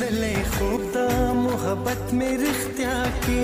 बदले खूब दा मोहब्बत में रिश्ता केगी